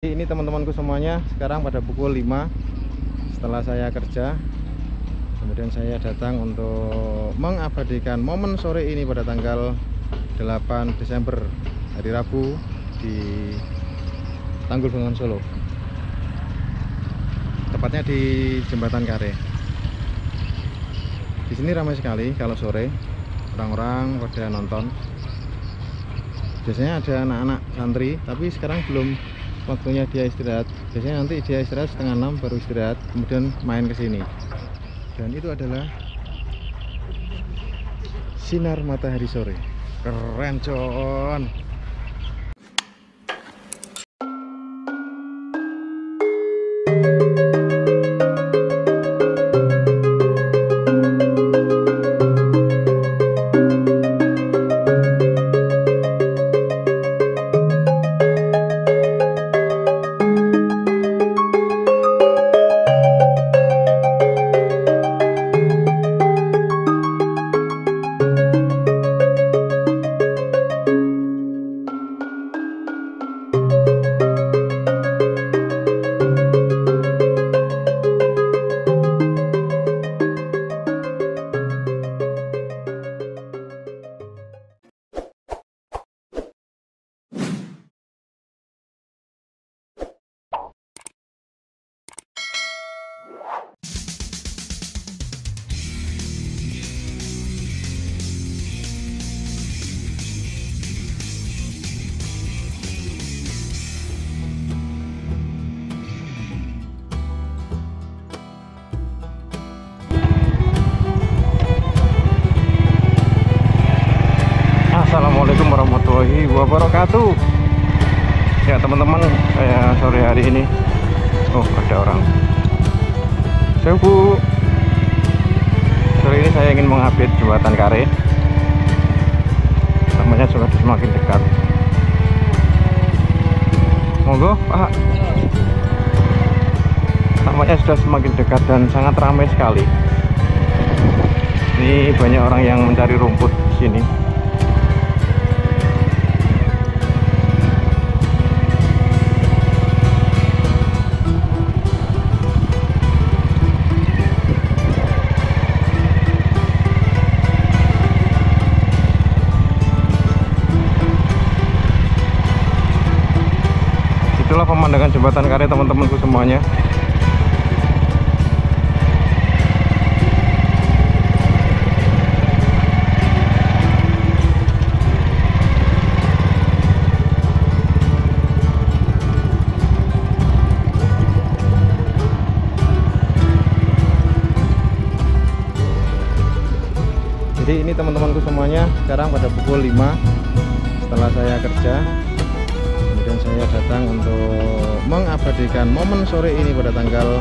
ini teman-temanku semuanya sekarang pada pukul 5 setelah saya kerja. Kemudian saya datang untuk mengabadikan momen sore ini pada tanggal 8 Desember hari Rabu di Tanggul Bengawan Solo. Tepatnya di Jembatan Kare. Di sini ramai sekali kalau sore orang-orang pada nonton. Biasanya ada anak-anak santri tapi sekarang belum waktunya dia istirahat. Biasanya nanti dia istirahat setengah enam baru istirahat kemudian main ke sini. Dan itu adalah sinar matahari sore. Keren con warahmatullahi wabarakatuh. Ya teman-teman saya sore hari ini Oh ada orang. Saya bu. Sore ini saya ingin mengupdate jembatan Kare. Namanya sudah semakin dekat. Monggo Pak. Tampaknya sudah semakin dekat dan sangat ramai sekali. Ini banyak orang yang mencari rumput di sini pemandangan jembatan karya teman-temanku semuanya. Jadi ini teman-temanku semuanya sekarang pada pukul 5 setelah saya kerja kemudian saya datang untuk mengabadikan momen sore ini pada tanggal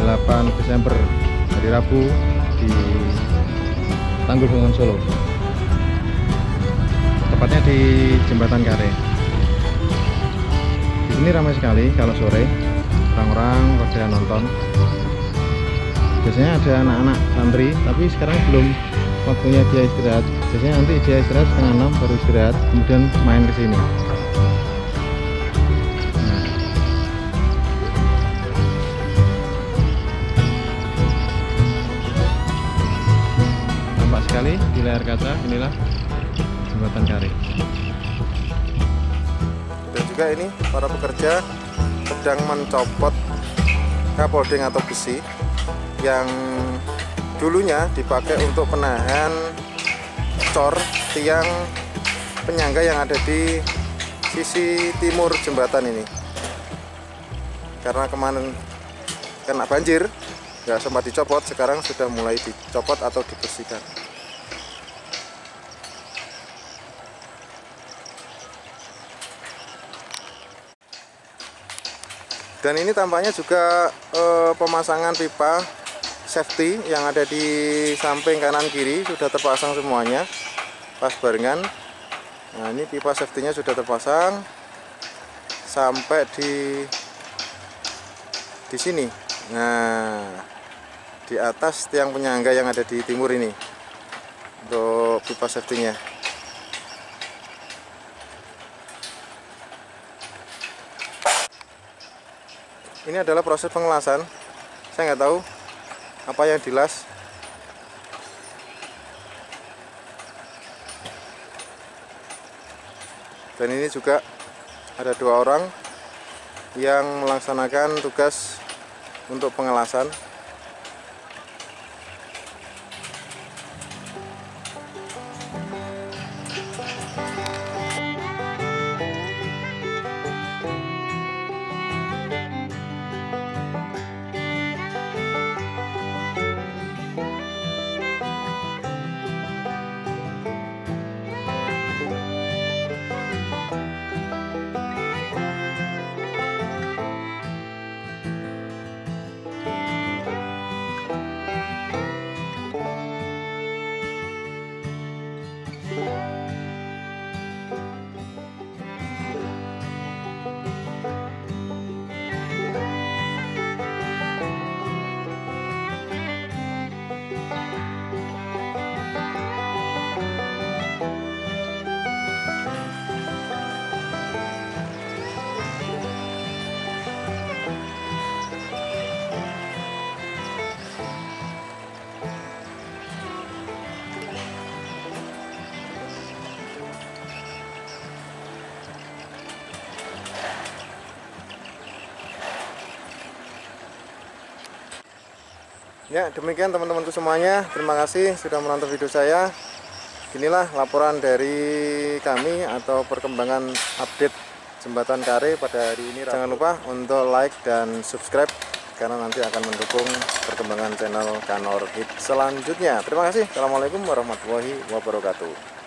8 Desember hari Rabu di Tanggul Bengawan Solo. Tepatnya di Jembatan Kare. Di sini ramai sekali kalau sore orang-orang pada nonton. Biasanya ada anak-anak santri tapi sekarang belum waktunya dia istirahat. Biasanya nanti dia istirahat setengah enam baru istirahat kemudian main ke sini sekali di layar kaca inilah jembatan kari. Dan juga ini para pekerja sedang mencopot kapolding atau besi yang dulunya dipakai untuk penahan cor tiang penyangga yang ada di sisi timur jembatan ini. Karena kemarin kena banjir nggak sempat dicopot sekarang sudah mulai dicopot atau dibersihkan dan ini tampaknya juga eh, pemasangan pipa safety yang ada di samping kanan kiri sudah terpasang semuanya pas barengan. Nah ini pipa safety nya sudah terpasang sampai di di sini. Nah di atas tiang penyangga yang ada di timur ini untuk pipa safety nya ini adalah proses pengelasan. Saya nggak tahu apa yang dilas. Dan ini juga ada dua orang yang melaksanakan tugas untuk pengelasan Ya, demikian teman-temanku semuanya. Terima kasih sudah menonton video saya. Inilah laporan dari kami atau perkembangan update jembatan Kare pada hari ini. Jangan lupa untuk like dan subscribe karena nanti akan mendukung perkembangan channel Kanor Hit selanjutnya. Terima kasih. Assalamualaikum warahmatullahi wabarakatuh.